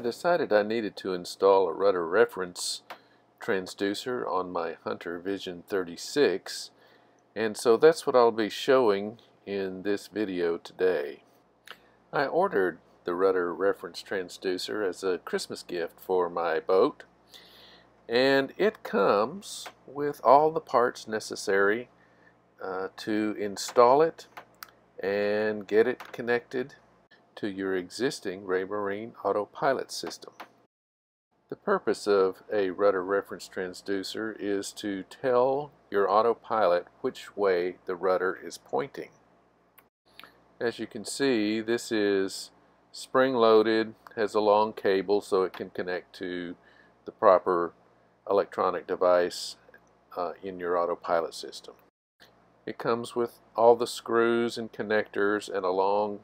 decided I needed to install a rudder reference transducer on my Hunter Vision 36 and so that's what I'll be showing in this video today. I ordered the rudder reference transducer as a Christmas gift for my boat and it comes with all the parts necessary uh, to install it and get it connected to your existing Raymarine autopilot system. The purpose of a rudder reference transducer is to tell your autopilot which way the rudder is pointing. As you can see, this is spring-loaded, has a long cable so it can connect to the proper electronic device uh, in your autopilot system. It comes with all the screws and connectors and a long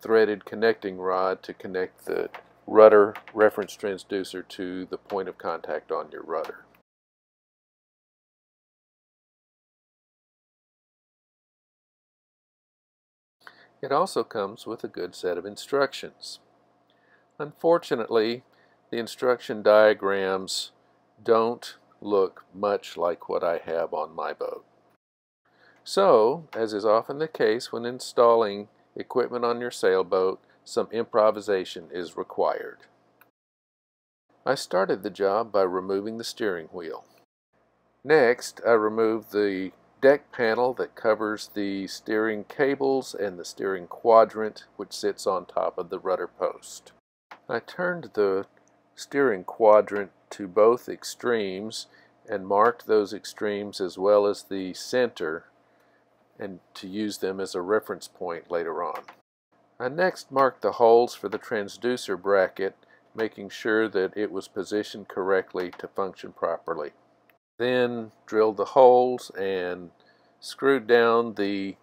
threaded connecting rod to connect the rudder reference transducer to the point of contact on your rudder. It also comes with a good set of instructions. Unfortunately, the instruction diagrams don't look much like what I have on my boat. So, as is often the case when installing equipment on your sailboat, some improvisation is required. I started the job by removing the steering wheel. Next, I removed the deck panel that covers the steering cables and the steering quadrant which sits on top of the rudder post. I turned the steering quadrant to both extremes and marked those extremes as well as the center and to use them as a reference point later on. I next marked the holes for the transducer bracket making sure that it was positioned correctly to function properly. Then drilled the holes and screwed down the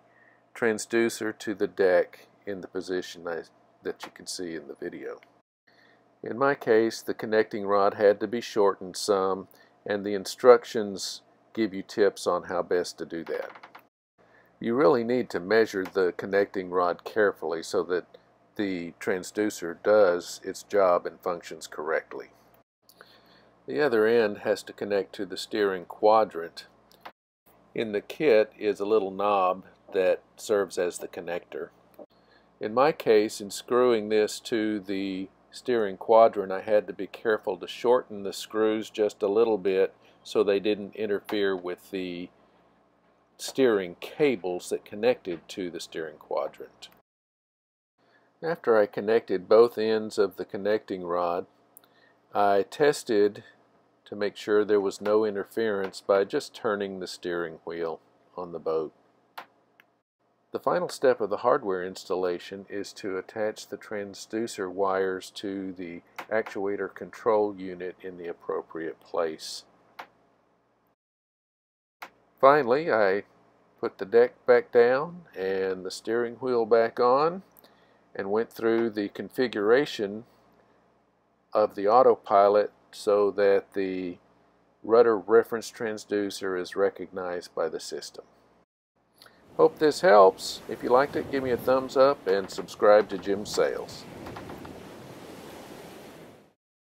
transducer to the deck in the position I, that you can see in the video. In my case, the connecting rod had to be shortened some, and the instructions give you tips on how best to do that. You really need to measure the connecting rod carefully so that the transducer does its job and functions correctly. The other end has to connect to the steering quadrant. In the kit is a little knob that serves as the connector. In my case, in screwing this to the steering quadrant, I had to be careful to shorten the screws just a little bit so they didn't interfere with the steering cables that connected to the steering quadrant. After I connected both ends of the connecting rod, I tested to make sure there was no interference by just turning the steering wheel on the boat. The final step of the hardware installation is to attach the transducer wires to the actuator control unit in the appropriate place. Finally, I put the deck back down and the steering wheel back on and went through the configuration of the autopilot so that the rudder reference transducer is recognized by the system. Hope this helps. If you liked it, give me a thumbs up and subscribe to Jim Sails.